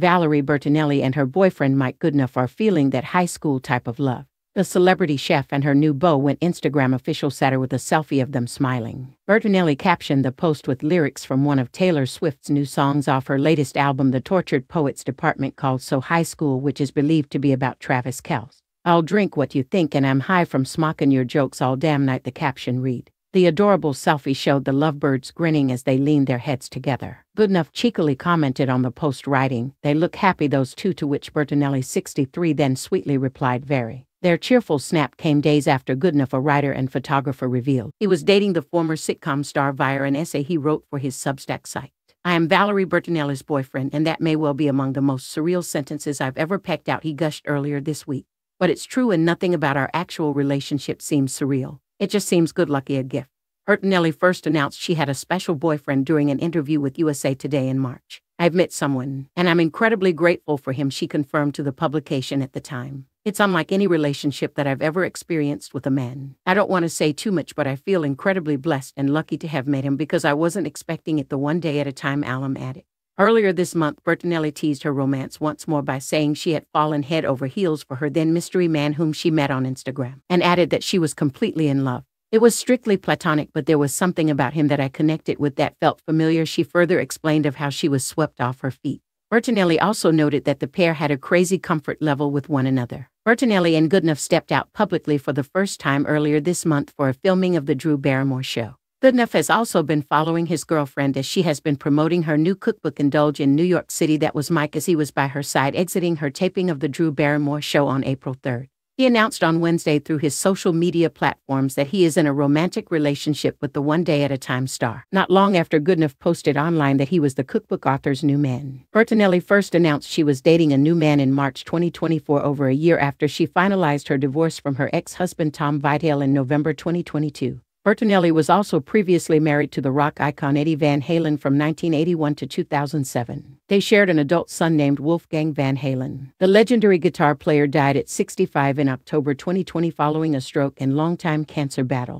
Valerie Bertinelli and her boyfriend Mike Goodnough are feeling that high school type of love. The celebrity chef and her new beau went Instagram official Saturday with a selfie of them smiling. Bertinelli captioned the post with lyrics from one of Taylor Swift's new songs off her latest album, The Tortured Poets Department, called So High School, which is believed to be about Travis Kelce. I'll drink what you think, and I'm high from smocking your jokes all damn night, the caption read. The adorable selfie showed the lovebirds grinning as they leaned their heads together. Goodnough cheekily commented on the post, writing, They look happy, those two, to which Bertinelli, 63, then sweetly replied, Very. Their cheerful snap came days after Goodnough, a writer and photographer, revealed he was dating the former sitcom star via an essay he wrote for his Substack site. I am Valerie Bertinelli's boyfriend, and that may well be among the most surreal sentences I've ever pecked out, he gushed earlier this week. But it's true, and nothing about our actual relationship seems surreal. It just seems good lucky a gift. Bertinelli first announced she had a special boyfriend during an interview with USA Today in March. I've met someone, and I'm incredibly grateful for him, she confirmed to the publication at the time. It's unlike any relationship that I've ever experienced with a man. I don't want to say too much, but I feel incredibly blessed and lucky to have met him because I wasn't expecting it the one day at a time, Alum added. Earlier this month, Bertinelli teased her romance once more by saying she had fallen head over heels for her then mystery man whom she met on Instagram, and added that she was completely in love. It was strictly platonic, but there was something about him that I connected with that felt familiar, she further explained of how she was swept off her feet. Bertinelli also noted that the pair had a crazy comfort level with one another. Bertinelli and Goodnough stepped out publicly for the first time earlier this month for a filming of The Drew Barrymore Show. Goodnough has also been following his girlfriend as she has been promoting her new cookbook Indulge in New York City. That was Mike as he was by her side exiting her taping of The Drew Barrymore Show on April 3rd. He announced on Wednesday through his social media platforms that he is in a romantic relationship with the One Day at a Time star. Not long after Goodnough posted online that he was the cookbook author's new man. Bertinelli first announced she was dating a new man in March 2024, over a year after she finalized her divorce from her ex husband Tom Vitale in November 2022. Bertinelli was also previously married to the rock icon Eddie Van Halen from 1981 to 2007. They shared an adult son named Wolfgang Van Halen. The legendary guitar player died at 65 in October 2020 following a stroke and longtime cancer battle.